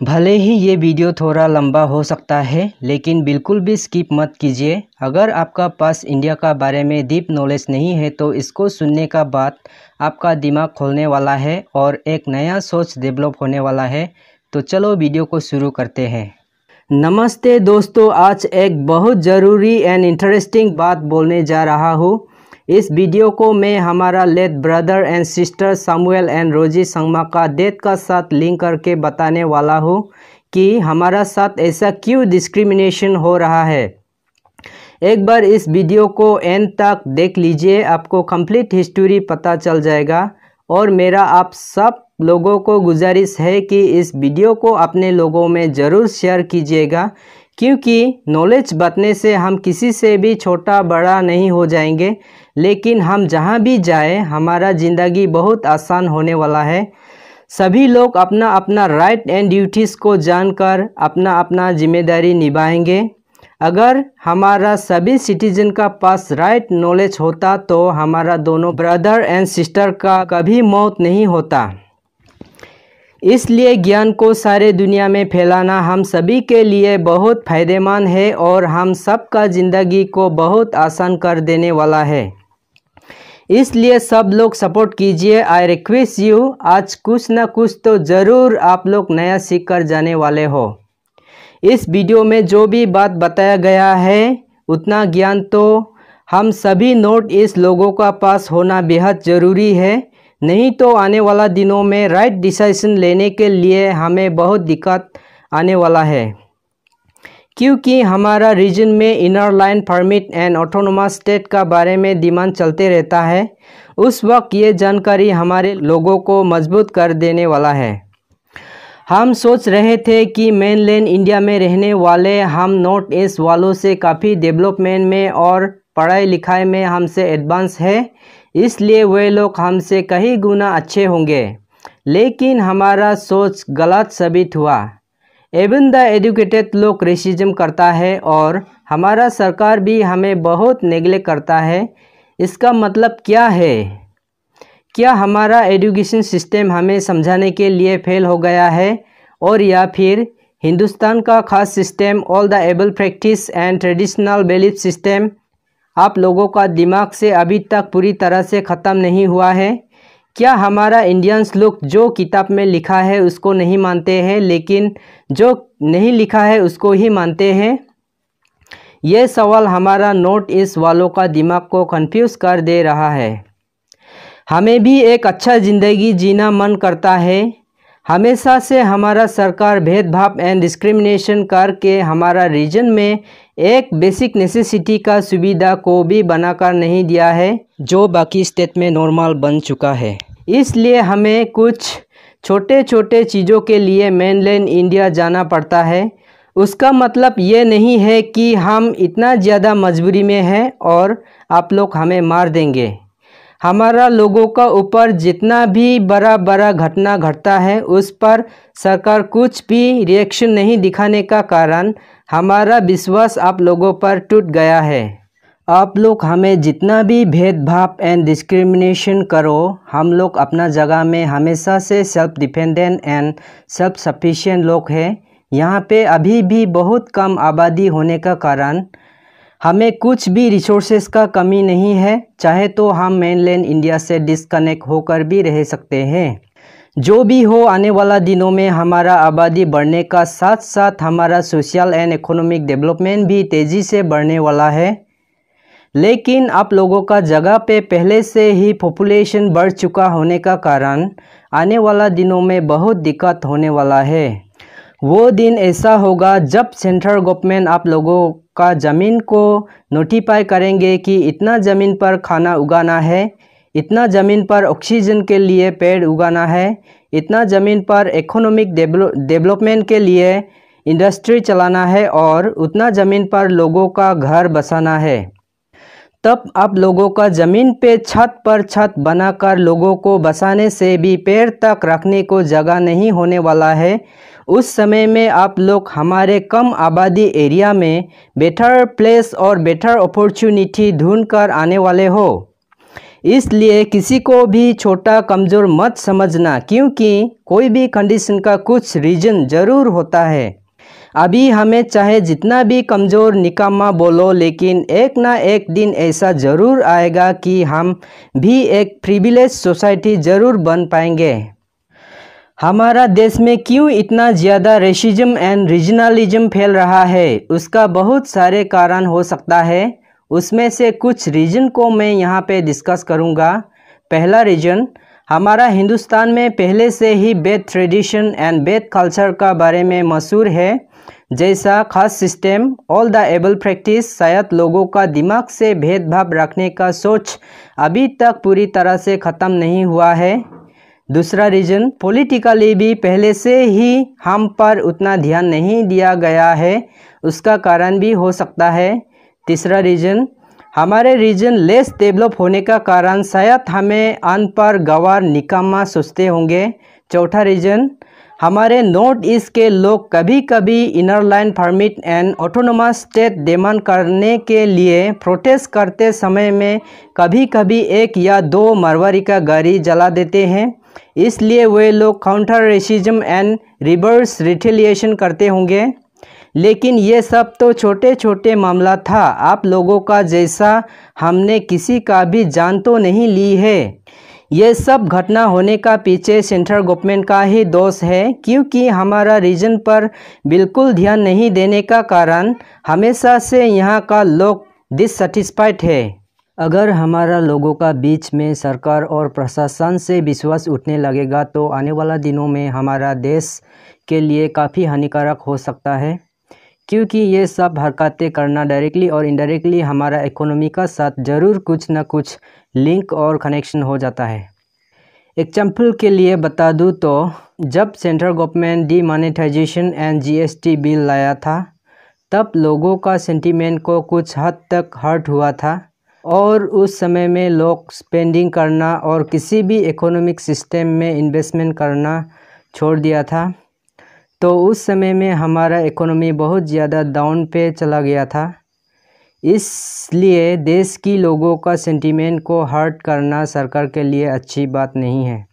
भले ही ये वीडियो थोड़ा लंबा हो सकता है, लेकिन बिल्कुल भी स्किप मत कीजिए। अगर आपका पास इंडिया का बारे में डीप नॉलेज नहीं है तो इसको सुनने का बाद आपका दिमाग खोलने वाला है और एक नया सोच डेवलप होने वाला है। तो चलो वीडियो को शुरू करते हैं। नमस्ते दोस्तों, आज एक बहुत ज़रूरी एंड इंटरेस्टिंग बात बोलने जा रहा हूँ। इस वीडियो को मैं हमारा late brother and sister Samuel and Rosy Sangma का डेथ का साथ लिंक करके बताने वाला हूँ कि हमारा साथ ऐसा क्यों डिस्क्रिमिनेशन हो रहा है। एक बार इस वीडियो को एंड तक देख लीजिए, आपको कंप्लीट हिस्ट्री पता चल जाएगा। और मेरा आप सब लोगों को गुजारिश है कि इस वीडियो को अपने लोगों में ज़रूर शेयर कीजिएगा। क्योंकि नॉलेज बतने से हम किसी से भी छोटा, बड़ा नहीं हो जाएँगे, लेकिन हम जहाँ भी जाए, हमारा ज़िंदगी बहुत आसान होने वाला है। सभी लोग अपना अपना राइट एंड ड्यूटीज़ को जानकर अपना अपना ज़िम्मेदारी निभाएँगे। अगर हमारा सभी सिटीजन का पास राइट नॉलेज होता तो हमारा दोनों ब्रदर एंड सिस्टर का कभी मौत नहीं होता। इसलिए ज्ञान को सारे दुनिया में फैलाना हम सभी के लिए बहुत फ़ायदेमंद है और हम सब का ज़िंदगी को बहुत आसान कर देने वाला है। इसलिए सब लोग सपोर्ट कीजिए। आई रिक्वेस्ट यू आज कुछ ना कुछ तो ज़रूर आप लोग नया सीख कर जाने वाले हो। इस वीडियो में जो भी बात बताया गया है, उतना ज्ञान तो हम सभी नोट इस लोगों का पास होना बेहद ज़रूरी है। नहीं तो आने वाला दिनों में राइट डिसीज़न लेने के लिए हमें बहुत दिक्कत आने वाला है। क्योंकि हमारा रीजन में inner line permit and autonomous state का बारे में डिमांड चलते रहता है, उस वक्त ये जानकारी हमारे लोगों को मज़बूत कर देने वाला है। हम सोच रहे थे कि मेन लैंड इंडिया में रहने वाले हम नॉर्थ ईस्ट वालों से काफ़ी डेवलपमेंट में और पढ़ाई लिखाई में हमसे एडवांस है इसलिए वे लोग हमसे कई गुना अच्छे होंगे। लेकिन हमारा सोच गलत साबित हुआ। एवन द एजुकेटेड लोग रेसिज्म करता है और हमारा सरकार भी हमें बहुत नेगलेक्ट करता है। इसका मतलब क्या है? क्या हमारा एजुकेशन सिस्टम हमें समझाने के लिए फेल हो गया है? और या फिर हिंदुस्तान का खास system all the able practice and traditional belief system आप लोगों का दिमाग से अभी तक पूरी तरह से ख़त्म नहीं हुआ है? क्या हमारा इंडियंस लोग जो किताब में लिखा है उसको नहीं मानते हैं, लेकिन जो नहीं लिखा है उसको ही मानते हैं? यह सवाल हमारा नॉर्थ ईस्ट वालों का दिमाग को कंफ्यूज कर दे रहा है। हमें भी एक अच्छा ज़िंदगी जीना मन करता है। हमेशा से हमारा सरकार भेदभाव एंड डिस्क्रिमिनेशन करके हमारा रीजन में एक बेसिक नेसेसिटी का सुविधा को भी बनाकर नहीं दिया है, जो बाकी स्टेट में नॉर्मल बन चुका है। इसलिए हमें कुछ छोटे छोटे चीज़ों के लिए मेनलैंड इंडिया जाना पड़ता है। उसका मतलब ये नहीं है कि हम इतना ज़्यादा मजबूरी में हैं और आप लोग हमें मार देंगे। हमारा लोगों का ऊपर जितना भी बड़ा बड़ा घटना घटता है, उस पर सरकार कुछ भी रिएक्शन नहीं दिखाने का कारण हमारा विश्वास आप लोगों पर टूट गया है। आप लोग हमें जितना भी भेदभाव एंड डिस्क्रिमिनेशन करो, हम लोग अपना जगह में हमेशा से self dependent and self sufficient लोग हैं। यहाँ पे अभी भी बहुत कम आबादी होने का कारण हमें कुछ भी रिसोर्सेज का कमी नहीं है, चाहे तो हम मेनलैंड इंडिया से डिस्कनेक्ट होकर भी रह सकते हैं। जो भी हो, आने वाला दिनों में हमारा आबादी बढ़ने का साथ साथ हमारा सोशल एंड इकोनॉमिक डेवलपमेंट भी तेज़ी से बढ़ने वाला है। लेकिन आप लोगों का जगह पे पहले से ही पॉपुलेशन बढ़ चुका होने का कारण आने वाला दिनों में बहुत दिक्कत होने वाला है। वो दिन ऐसा होगा जब सेंट्रल गवर्नमेंट आप लोगों का ज़मीन को नोटिफाई करेंगे कि इतना ज़मीन पर खाना उगाना है, इतना ज़मीन पर ऑक्सीजन के लिए पेड़ उगाना है, इतना ज़मीन पर इकोनॉमिक डेवलपमेंट के लिए इंडस्ट्री चलाना है और उतना ज़मीन पर लोगों का घर बसाना है। तब आप लोगों का ज़मीन पे छत पर छत बनाकर लोगों को बसाने से भी पेड़ तक रखने को जगह नहीं होने वाला है। उस समय में आप लोग हमारे कम आबादी एरिया में बेटर प्लेस और बेटर अपॉर्चुनिटी ढूंढ कर आने वाले हो। इसलिए किसी को भी छोटा कमज़ोर मत समझना, क्योंकि कोई भी कंडीशन का कुछ रीज़न ज़रूर होता है। अभी हमें चाहे जितना भी कमज़ोर निकामा बोलो, लेकिन एक ना एक दिन ऐसा ज़रूर आएगा कि हम भी एक प्रिविलेज सोसाइटी ज़रूर बन पाएँगे। हमारा देश में क्यों इतना ज़्यादा रेसिज्म एंड रीजनलिज्म फैल रहा है, उसका बहुत सारे कारण हो सकता है। उसमें से कुछ रीजन को मैं यहाँ पे डिस्कस करूँगा। पहला रीजन हमारा हिंदुस्तान में पहले से ही bad tradition and bad culture का बारे में मशहूर है। जैसा खास system all the able practice शायद लोगों का दिमाग से भेदभाव रखने का सोच अभी तक पूरी तरह से ख़त्म नहीं हुआ है। दूसरा रीजन पॉलिटिकली भी पहले से ही हम पर उतना ध्यान नहीं दिया गया है, उसका कारण भी हो सकता है। तीसरा रीजन हमारे रीजन लेस डेवलप होने का कारण शायद हमें अनपढ़ गवार निकामा सोचते होंगे। चौथा रीजन हमारे नॉर्थ ईस्ट के लोग कभी कभी inner line permit and autonomous state demand करने के लिए प्रोटेस्ट करते समय में कभी कभी एक या दो मरवरी का गाड़ी जला देते हैं। इसलिए वे लोग counter racism and reverse retaliation करते होंगे। लेकिन ये सब तो छोटे छोटे मामला था। आप लोगों का जैसा हमने किसी का भी जान तो नहीं ली है। ये सब घटना होने का पीछे सेंट्रल गवर्नमेंट का ही दोष है, क्योंकि हमारा रीजन पर बिल्कुल ध्यान नहीं देने का कारण हमेशा से यहाँ का लोग डिससेटिस्फाइड है। अगर हमारा लोगों का बीच में सरकार और प्रशासन से विश्वास उठने लगेगा तो आने वाला दिनों में हमारा देश के लिए काफ़ी हानिकारक हो सकता है। क्योंकि ये सब हरकतें करना डायरेक्टली और इनडायरेक्टली हमारा इकोनॉमी का साथ ज़रूर कुछ ना कुछ लिंक और कनेक्शन हो जाता है। एग्ज़ाम्पल के लिए बता दूँ तो जब central government demonetization and GST bill लाया था, तब लोगों का सेंटीमेंट को कुछ हद तक हर्ट हुआ था और उस समय में लोग स्पेंडिंग करना और किसी भी इकोनॉमिक सिस्टम में इन्वेस्टमेंट करना छोड़ दिया था। तो उस समय में हमारा इकोनॉमी बहुत ज़्यादा डाउन पे चला गया था। इसलिए देश की लोगों का सेंटीमेंट को हर्ट करना सरकार के लिए अच्छी बात नहीं है।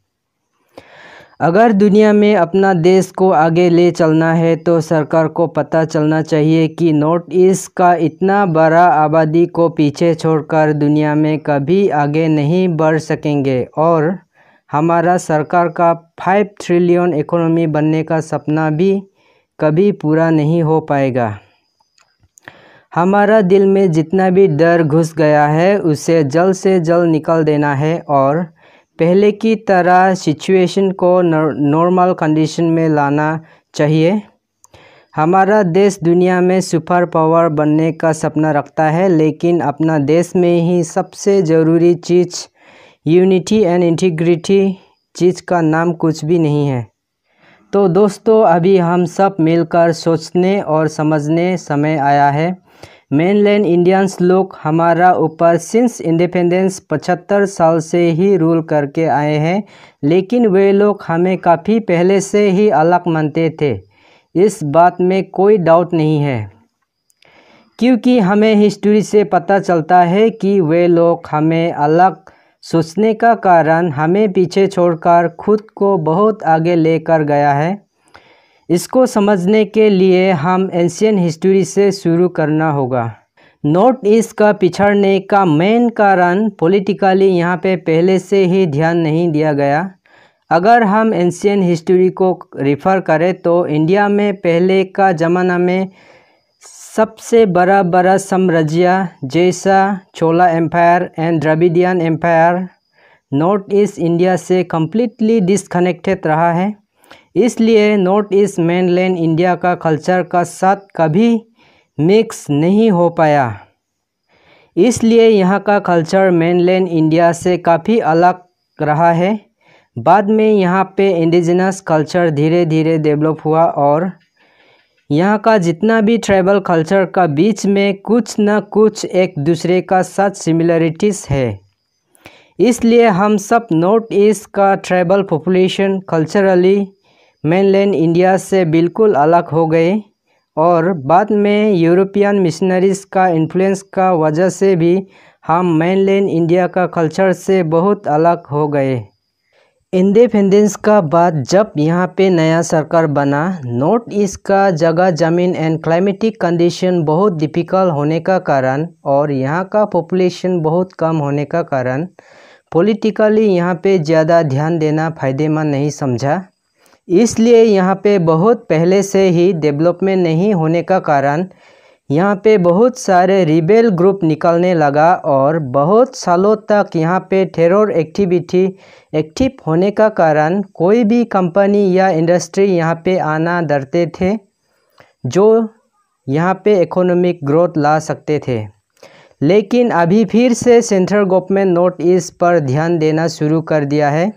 अगर दुनिया में अपना देश को आगे ले चलना है तो सरकार को पता चलना चाहिए कि नॉर्थ ईस्ट का इतना बड़ा आबादी को पीछे छोड़कर दुनिया में कभी आगे नहीं बढ़ सकेंगे और हमारा सरकार का फाइव ट्रिलियन इकोनॉमी बनने का सपना भी कभी पूरा नहीं हो पाएगा। हमारा दिल में जितना भी डर घुस गया है, उसे जल्द से जल्द निकल देना है और पहले की तरह सिचुएशन को नॉर्मल कंडीशन में लाना चाहिए। हमारा देश दुनिया में सुपर पावर बनने का सपना रखता है, लेकिन अपना देश में ही सबसे ज़रूरी चीज़ यूनिटी एंड इंटीग्रिटी चीज़ का नाम कुछ भी नहीं है। तो दोस्तों, अभी हम सब मिलकर सोचने और समझने समय आया है। मेनलैंड इंडियंस लोग हमारा ऊपर सिंस इंडिपेंडेंस पचहत्तर साल से ही रूल करके आए हैं, लेकिन वे लोग हमें काफ़ी पहले से ही अलग मानते थे। इस बात में कोई डाउट नहीं है। क्योंकि हमें हिस्ट्री से पता चलता है कि वे लोग हमें अलग सोचने का कारण हमें पीछे छोड़कर खुद को बहुत आगे लेकर गया है। इसको समझने के लिए हम एंशियन हिस्ट्री से शुरू करना होगा। नॉर्थ ईस्ट का पिछड़ने का मेन कारण पॉलिटिकली यहाँ पे पहले से ही ध्यान नहीं दिया गया। अगर हम एंशियन हिस्ट्री को रिफ़र करें तो इंडिया में पहले का ज़माना में सबसे बड़ा बड़ा साम्राज्य जैसा Chola empire and Dravidian empire North East India से कम्प्लीटली डिसकनेक्टेड रहा है। इसलिए नॉर्थ ईस्ट मेनलैंड इंडिया का कल्चर का साथ कभी मिक्स नहीं हो पाया। इसलिए यहाँ का कल्चर मेनलैंड इंडिया से काफ़ी अलग रहा है। बाद में यहाँ पे इंडिजिनस कल्चर धीरे धीरे डेवलप हुआ और यहाँ का जितना भी ट्राइबल कल्चर का बीच में कुछ न कुछ एक दूसरे का साथ सिमिलरिटीज़ है। इसलिए हम सब नॉर्थ ईस्ट का tribal population culturally mainland India से बिल्कुल अलग हो गए और बाद में यूरोपियन मिशनरीज़ का इन्फ्लुएंस का वजह से भी हम मेनलैंड इंडिया का कल्चर से बहुत अलग हो गए। इंडिपेंडेंस का बाद जब यहाँ पे नया सरकार बना नॉर्थ ईस्ट का जगह ज़मीन एंड क्लाइमेटिक कंडीशन बहुत डिफ़िकल्ट होने का कारण और यहाँ का पॉपुलेशन बहुत कम होने का कारण पॉलिटिकली यहाँ पे ज़्यादा ध्यान देना फ़ायदेमंद नहीं समझा। इसलिए यहाँ पे बहुत पहले से ही डेवलपमेंट नहीं होने का कारण यहाँ पे बहुत सारे रिबेल ग्रुप निकलने लगा और बहुत सालों तक यहाँ पे टेरर एक्टिविटी एक्टिव होने का कारण कोई भी कंपनी या इंडस्ट्री यहाँ पे आना डरते थे, जो यहाँ पे इकोनॉमिक ग्रोथ ला सकते थे। लेकिन अभी फिर से सेंट्रल गवर्नमेंट नॉर्थ ईस्ट पर ध्यान देना शुरू कर दिया है।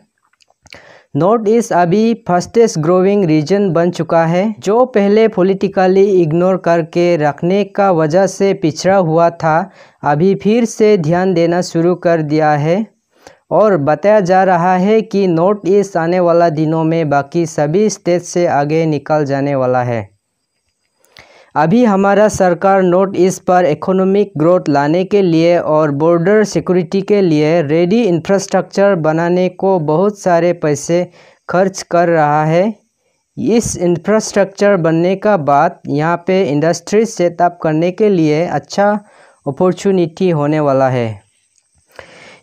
नॉर्थ ईस्ट अभी फास्टेस्ट ग्रोइंग रीजन बन चुका है, जो पहले पॉलिटिकली इग्नोर करके रखने का वजह से पिछड़ा हुआ था, अभी फिर से ध्यान देना शुरू कर दिया है। और बताया जा रहा है कि नॉर्थ ईस्ट आने वाला दिनों में बाकी सभी स्टेट से आगे निकल जाने वाला है। अभी हमारा सरकार नॉर्थ ईस्ट पर इकोनॉमिक ग्रोथ लाने के लिए और बॉर्डर सिक्योरिटी के लिए रेडी इंफ्रास्ट्रक्चर बनाने को बहुत सारे पैसे खर्च कर रहा है। इस इंफ्रास्ट्रक्चर बनने का बाद यहाँ पे इंडस्ट्री सेटअप करने के लिए अच्छा अपॉर्चुनिटी होने वाला है।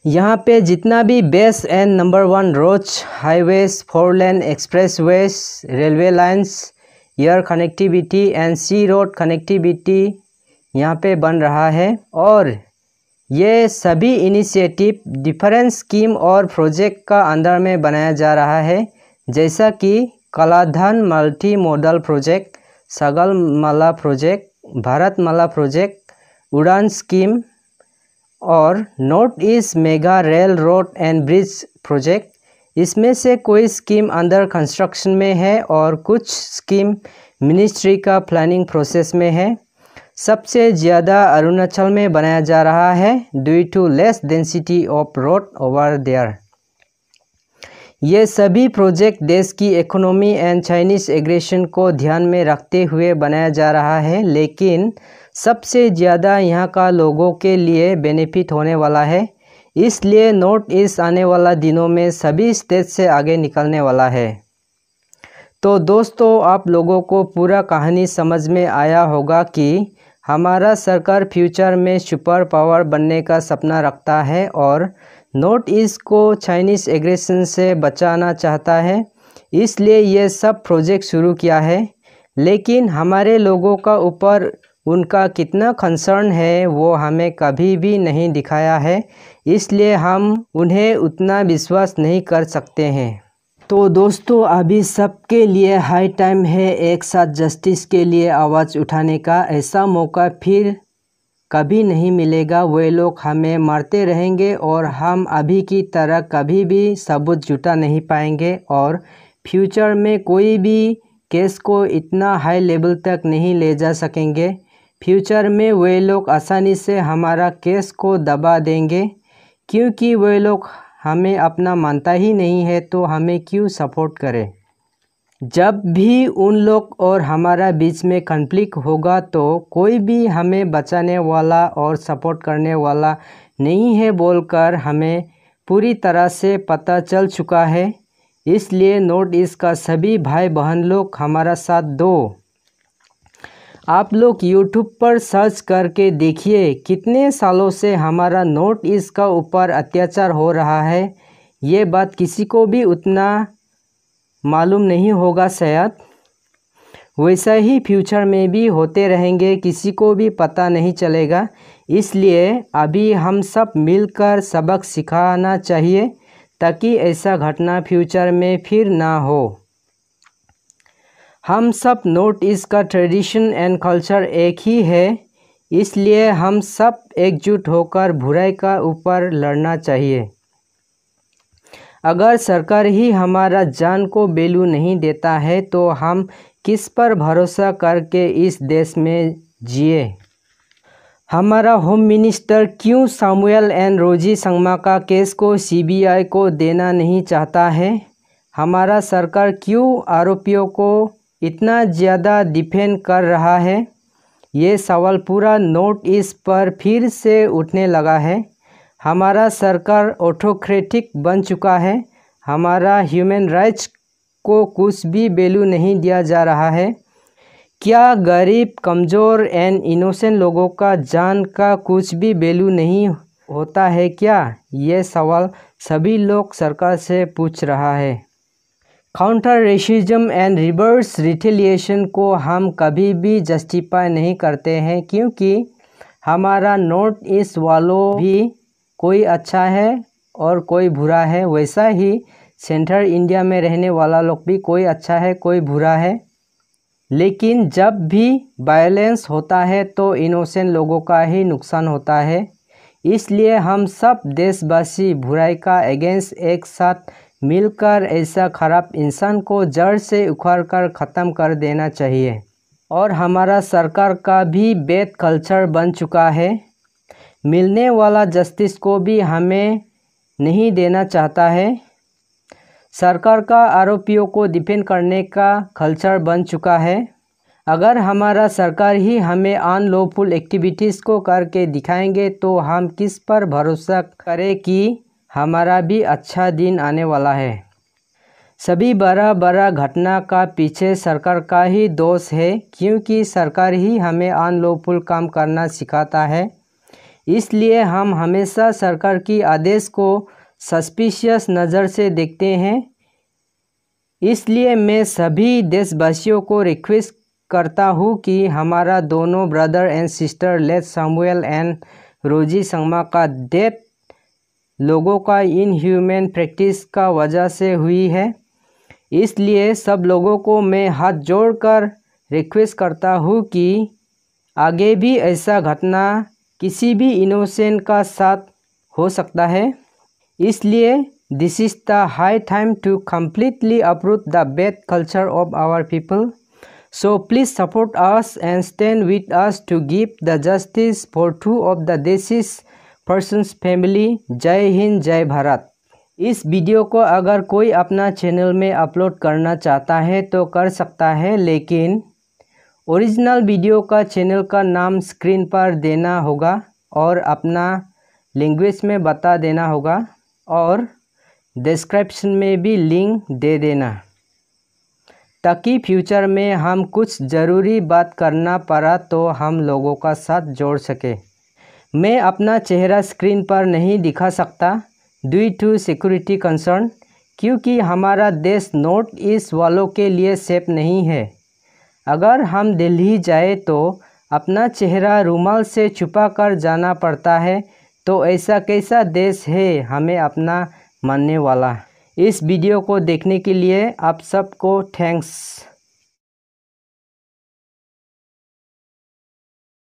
यहाँ पे जितना भी best and number one roads highways four lane expressways railway lines air connectivity and sea road connectivity यहाँ पे बन रहा है और ये सभी इनिशिएटिव डिफरेंट स्कीम और प्रोजेक्ट का अंदर में बनाया जा रहा है। जैसा कि कलाधन multi modal project Sagarmala project Bharatmala project Udan scheme और North East mega rail road and bridge project इसमें से कोई स्कीम अंडर कंस्ट्रक्शन में है और कुछ स्कीम मिनिस्ट्री का प्लानिंग प्रोसेस में है। सबसे ज़्यादा अरुणाचल में बनाया जा रहा है due to less density of road over there ये सभी प्रोजेक्ट देश की इकोनॉमी एंड चाइनीज़ एग्रेशन को ध्यान में रखते हुए बनाया जा रहा है, लेकिन सबसे ज़्यादा यहाँ का लोगों के लिए बेनिफिट होने वाला है। इसलिए नॉर्थ ईस्ट आने वाला दिनों में सभी स्टेट से आगे निकलने वाला है। तो दोस्तों, आप लोगों को पूरा कहानी समझ में आया होगा कि हमारा सरकार फ्यूचर में सुपर पावर बनने का सपना रखता है और नॉर्थ ईस्ट को चाइनीज़ एग्रेशन से बचाना चाहता है। इसलिए ये सब प्रोजेक्ट शुरू किया है। लेकिन हमारे लोगों का ऊपर उनका कितना कंसर्न है, वो हमें कभी भी नहीं दिखाया है। इसलिए हम उन्हें उतना विश्वास नहीं कर सकते हैं। तो दोस्तों, अभी सबके लिए हाई टाइम है एक साथ जस्टिस के लिए आवाज़ उठाने का। ऐसा मौका फिर कभी नहीं मिलेगा। वे लोग हमें मारते रहेंगे और हम अभी की तरह कभी भी सबूत जुटा नहीं पाएँगे और फ्यूचर में कोई भी केस को इतना हाई लेवल तक नहीं ले जा सकेंगे। फ्यूचर में वे लोग आसानी से हमारा केस को दबा देंगे। क्योंकि वे लोग हमें अपना मानता ही नहीं है तो हमें क्यों सपोर्ट करें? जब भी उन लोग और हमारा बीच में कन्फ्लिक्ट होगा तो कोई भी हमें बचाने वाला और सपोर्ट करने वाला नहीं है बोलकर हमें पूरी तरह से पता चल चुका है। इसलिए नोट ईस्ट का सभी भाई बहन लोग हमारा साथ दो। आप लोग यूट्यूब पर सर्च करके देखिए कितने सालों से हमारा नॉर्थ ईस्ट का ऊपर अत्याचार हो रहा है। ये बात किसी को भी उतना मालूम नहीं होगा शायद। वैसा ही फ्यूचर में भी होते रहेंगे, किसी को भी पता नहीं चलेगा। इसलिए अभी हम सब मिलकर सबक सिखाना चाहिए, ताकि ऐसा घटना फ्यूचर में फिर ना हो। हम सब नॉर्थ ईस्ट का ट्रेडिशन एंड कल्चर एक ही है, इसलिए हम सब एकजुट होकर बुराई का ऊपर लड़ना चाहिए। अगर सरकार ही हमारा जान को बेलू नहीं देता है तो हम किस पर भरोसा करके इस देश में जिए? हमारा होम मिनिस्टर क्यों सामुएल एंड रोजी संगमा का केस को सीबीआई को देना नहीं चाहता है? हमारा सरकार क्यों आरोपियों को इतना ज़्यादा डिफेंड कर रहा है। ये सवाल पूरा नॉर्थ ईस्ट पर फिर से उठने लगा है। हमारा सरकार ऑटोक्रेटिक बन चुका है। हमारा ह्यूमन राइट्स को कुछ भी वैल्यू नहीं दिया जा रहा है। क्या गरीब, कमज़ोर एंड इनोसेंट लोगों का जान का कुछ भी वैल्यू नहीं होता है क्या? ये सवाल सभी लोग सरकार से पूछ रहा है। Counter racism and reverse retaliation को हम कभी भी जस्टिफाई नहीं करते हैं, क्योंकि हमारा नॉर्थ ईस्ट वालों भी कोई अच्छा है और कोई बुरा है। वैसा ही सेंट्रल इंडिया में रहने वाला लोग भी कोई अच्छा है, कोई बुरा है। लेकिन जब भी वायलेंस होता है तो इनोसेंट लोगों का ही नुकसान होता है। इसलिए हम सब देशवासी बुराई का अगेंस्ट एक साथ मिलकर ऐसा खराब इंसान को जड़ से उखाड़ कर ख़त्म कर देना चाहिए। और हमारा सरकार का भी बेद कल्चर बन चुका है। मिलने वाला जस्टिस को भी हमें नहीं देना चाहता है। सरकार का आरोपियों को डिफेंड करने का कल्चर बन चुका है। अगर हमारा सरकार ही हमें अनलॉफुल एक्टिविटीज़ को करके दिखाएँगे तो हम किस पर भरोसा करें कि हमारा भी अच्छा दिन आने वाला है। सभी बड़ा बड़ा घटना का पीछे सरकार का ही दोष है, क्योंकि सरकार ही हमें अनलॉफुल काम करना सिखाता है। इसलिए हम हमेशा सरकार की आदेश को सस्पिशियस नज़र से देखते हैं। इसलिए मैं सभी देशवासियों को रिक्वेस्ट करता हूँ कि हमारा दोनों brother and sister late Samuel and Rosy Sangma का डेथ लोगों का इन ह्यूमन प्रैक्टिस का वजह से हुई है। इसलिए सब लोगों को मैं हाथ जोड़कर रिक्वेस्ट करता हूँ कि आगे भी ऐसा घटना किसी भी इनोसेंट का साथ हो सकता है। इसलिए this is the high time to completely approve the bad culture of our people so please support us and stand with us to give the justice for two of the deceased persons family जय हिंद जय भारत इस video को अगर कोई अपना channel में upload करना चाहता है तो कर सकता है, लेकिन ओरिजिनल वीडियो का चैनल का नाम स्क्रीन पर देना होगा और अपना लैंग्वेज में बता देना होगा और डिस्क्रिप्शन में भी लिंक दे देना, ताकि फ्यूचर में हम कुछ ज़रूरी बात करना पड़ा तो हम लोगों का साथ जोड़ सके। मैं अपना चेहरा स्क्रीन पर नहीं दिखा सकता ड्यू टू सिक्योरिटी कंसर्न क्योंकि हमारा देश नॉर्थ ईस्ट वालों के लिए सेफ़ नहीं है। अगर हम दिल्ली जाए तो अपना चेहरा रुमाल से छुपा कर जाना पड़ता है तो ऐसा कैसा देश है हमें अपना मानने वाला। इस वीडियो को देखने के लिए आप सबको थैंक्स